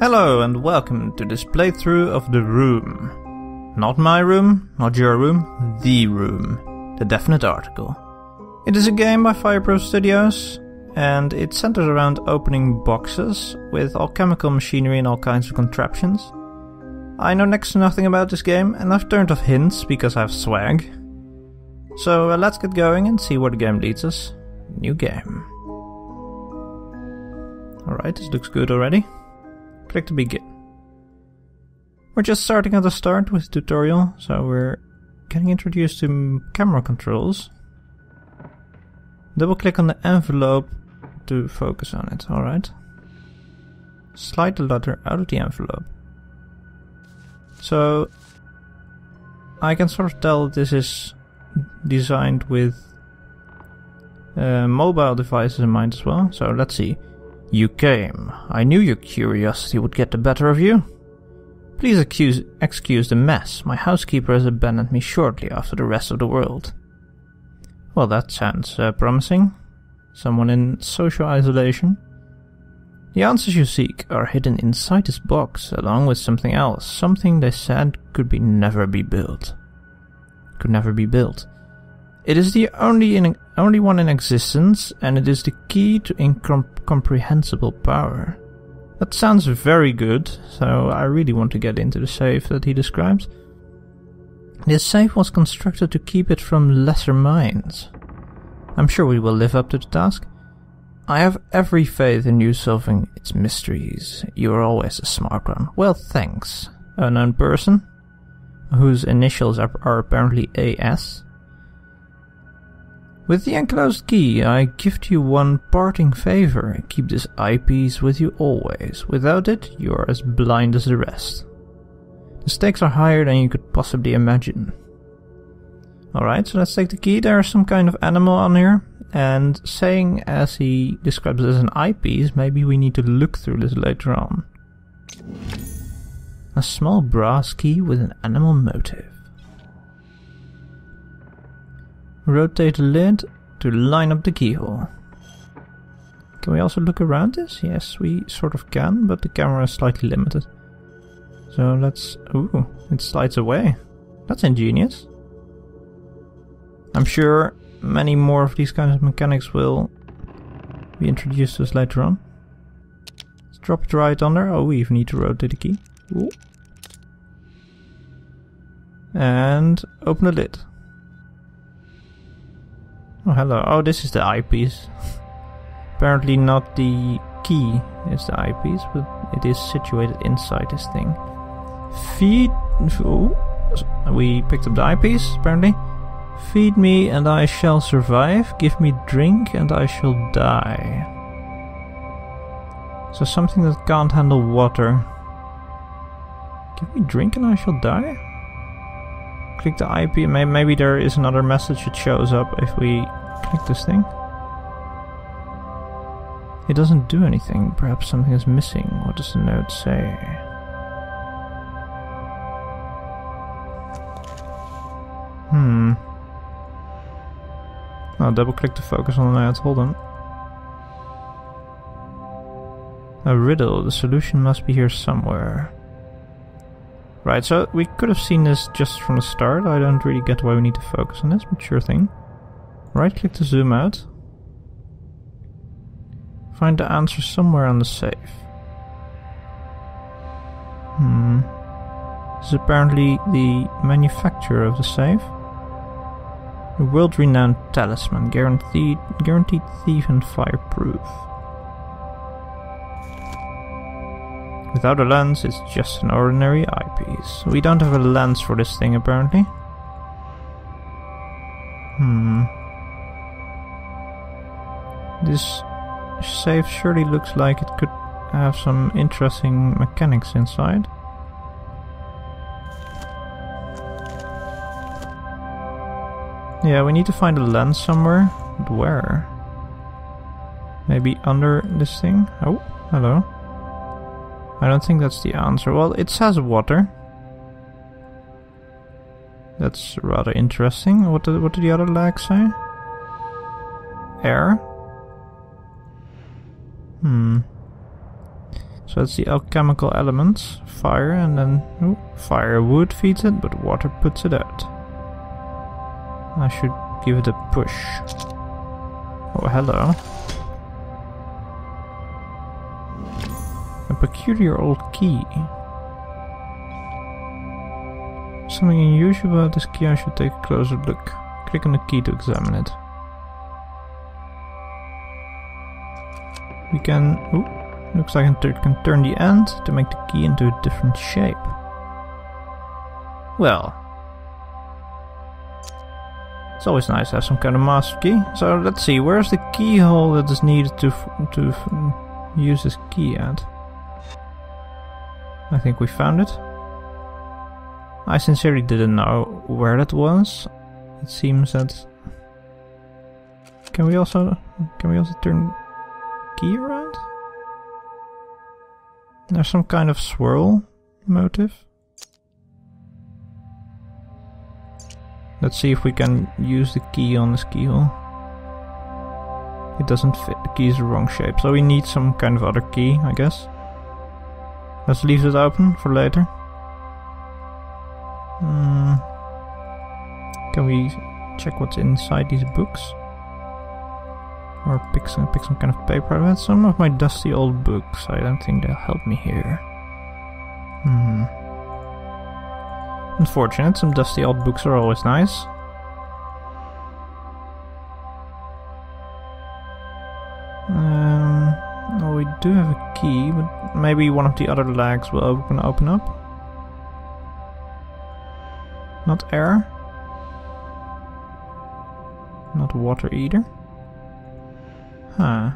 Hello and welcome to this playthrough of The Room. Not my room, not your room, The Room, the definite article. It is a game by Fireproof Studios, and it centers around opening boxes with alchemical machinery and all kinds of contraptions. I know next to nothing about this game, and I've turned off hints because I have swag. So uh, let's get going and see where the game leads us. New game. Alright, this looks good already. Click to begin. We're just starting at the start with the tutorial, so we're getting introduced to camera controls. Double click on the envelope to focus on it, alright. Slide the letter out of the envelope. So I can sort of tell this is designed with uh, mobile devices in mind as well. So let's see. You came. I knew your curiosity would get the better of you. Please excuse, excuse the mess. My housekeeper has abandoned me shortly after the rest of the world. Well, that sounds uh, promising. Someone in social isolation. The answers you seek are hidden inside this box, along with something else, something they said could be never be built. Could never be built. It is the only in, only one in existence, and it is the key to incomprehensible power. That sounds very good, so I really want to get into the safe that he describes. This safe was constructed to keep it from lesser minds. I'm sure we will live up to the task. I have every faith in you solving its mysteries. You are always a smart one. Well, thanks. Unknown person, whose initials are, are apparently AS. With the enclosed key, I gift you one parting favor. Keep this eyepiece with you always. Without it, you are as blind as the rest. The stakes are higher than you could possibly imagine. Alright, so let's take the key. There's some kind of animal on here. And saying as he describes it as an eyepiece, maybe we need to look through this later on. A small brass key with an animal motive. Rotate the lid to line up the keyhole. Can we also look around this? Yes, we sort of can, but the camera is slightly limited. So let's... Ooh, it slides away. That's ingenious. I'm sure many more of these kinds of mechanics will be introduced to us later on. Let's drop it right under. Oh, we even need to rotate the key. Ooh. And open the lid. Oh, hello. Oh, this is the eyepiece. Apparently not the key is the eyepiece, but it is situated inside this thing. Feed... Oh, we picked up the eyepiece, apparently. Feed me and I shall survive. Give me drink and I shall die. So something that can't handle water. Give me drink and I shall die? Click the IP. Maybe there is another message that shows up if we click this thing. It doesn't do anything. Perhaps something is missing. What does the note say? Hmm. I'll double click to focus on the note. Hold on. A riddle. The solution must be here somewhere. Right, so we could have seen this just from the start. I don't really get why we need to focus on this, but sure thing. Right click to zoom out. Find the answer somewhere on the safe. Hmm. This is apparently the manufacturer of the safe. A world-renowned talisman, guaranteed, guaranteed thief and fireproof. Without a lens, it's just an ordinary eyepiece. We don't have a lens for this thing, apparently. Hmm. This safe surely looks like it could have some interesting mechanics inside. Yeah, we need to find a lens somewhere. But where? Maybe under this thing? Oh, hello. I don't think that's the answer. Well, it says water. That's rather interesting. What did, what did the other lag say? Air? Hmm. So it's the alchemical elements, fire, and then ooh, firewood feeds it, but water puts it out. I should give it a push. Oh, hello. Peculiar old key. Something unusual about this key, I should take a closer look. Click on the key to examine it. We can... Ooh, looks like I can turn the end to make the key into a different shape. Well, it's always nice to have some kind of master key. So let's see, where's the keyhole that is needed to to use this key at? I think we found it. I sincerely didn't know where that was. It seems that... Can we also... Can we also turn key around? There's some kind of swirl motive. Let's see if we can use the key on this keyhole. It doesn't fit, the key is the wrong shape, so we need some kind of other key, I guess. Let's leave it open for later. Hmm. Can we check what's inside these books? Or pick some, pick some kind of paper. I've had some of my dusty old books. I don't think they'll help me here. Hmm. Unfortunate, some dusty old books are always nice. Um, well, we do have a key, but maybe one of the other legs will open open up. Not air. Not water either. Huh.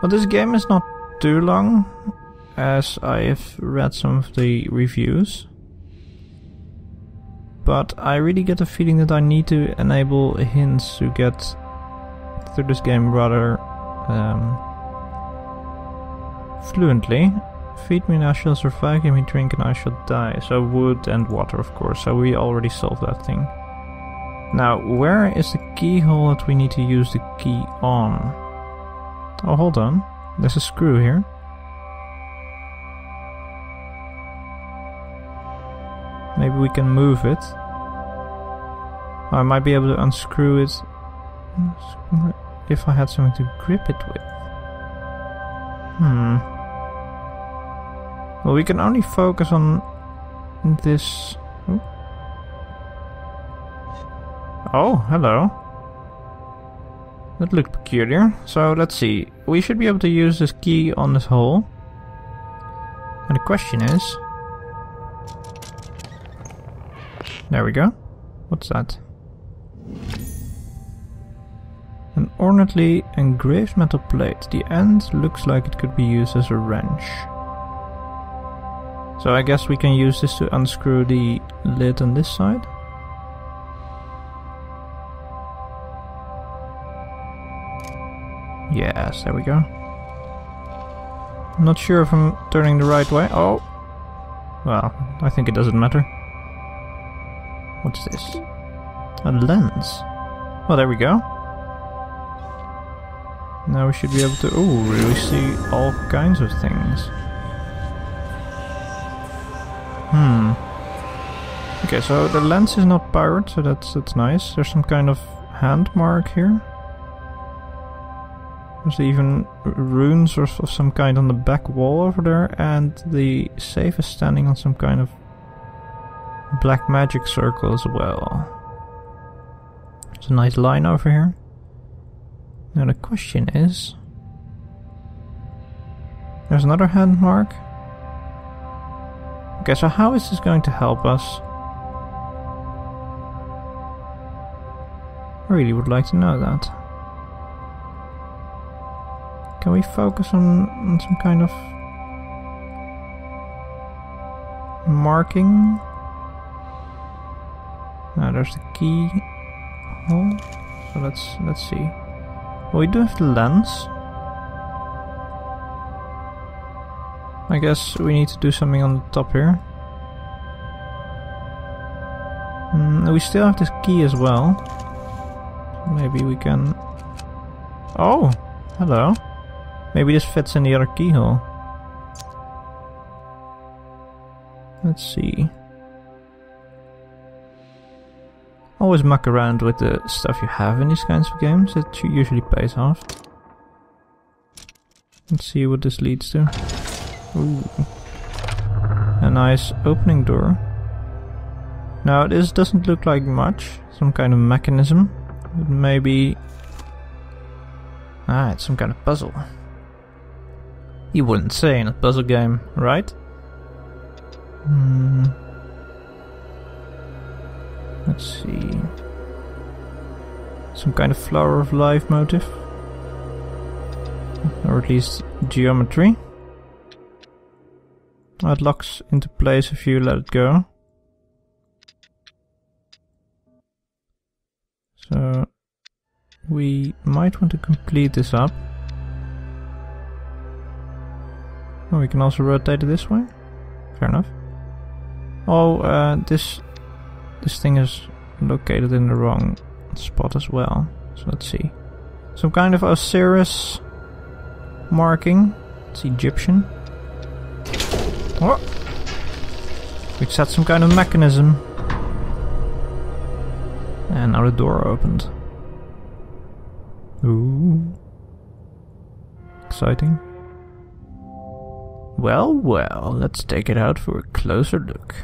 Well, this game is not too long, as I have read some of the reviews. But I really get the feeling that I need to enable hints to get through this game rather um, fluently. Feed me and I shall survive, give me drink and I shall die. So wood and water of course, so we already solved that thing. Now, where is the keyhole that we need to use the key on? Oh, hold on. There's a screw here. Maybe we can move it. I might be able to unscrew it if I had something to grip it with. Hmm. Well, we can only focus on this. Oh, hello. That looked peculiar. So let's see. We should be able to use this key on this hole. And the question is, There we go. What's that? Ornately engraved metal plate. The end looks like it could be used as a wrench. So I guess we can use this to unscrew the lid on this side. Yes, there we go. I'm not sure if I'm turning the right way. Oh! Well, I think it doesn't matter. What's this? A lens. Well, there we go. Now we should be able to, oh, really see all kinds of things. Hmm. Okay, so the lens is not powered, so that's that's nice. There's some kind of hand mark here. There's even runes of, of some kind on the back wall over there, and the safe is standing on some kind of black magic circle as well. There's a nice line over here. Now the question is... There's another hand mark. Okay, so how is this going to help us? I really would like to know that. Can we focus on, on some kind of marking? Now there's the key hole. So let's let's see. We do have the lens. I guess we need to do something on the top here. Mm, we still have this key as well. Maybe we can... Oh! Hello. Maybe this fits in the other keyhole. Let's see. Always muck around with the stuff you have in these kinds of games, it usually pays off. Let's see what this leads to. Ooh. A nice opening door. Now this doesn't look like much, some kind of mechanism. Maybe... Ah, it's some kind of puzzle. You wouldn't say in a puzzle game, right? Hmm. Let's see. Some kind of flower of life motif. Or at least geometry. It locks into place if you let it go. So we might want to complete this up. Oh, we can also rotate it this way. Fair enough. Oh, uh, this this thing is located in the wrong spot as well. So let's see. Some kind of Osiris marking. It's Egyptian. Oh. What? We set some kind of mechanism. And now the door opened. Ooh. Exciting. Well, well, let's take it out for a closer look.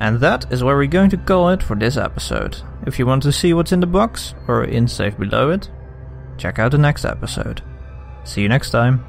And that is where we're going to call it for this episode. If you want to see what's in the box, or in safe below it, check out the next episode. See you next time.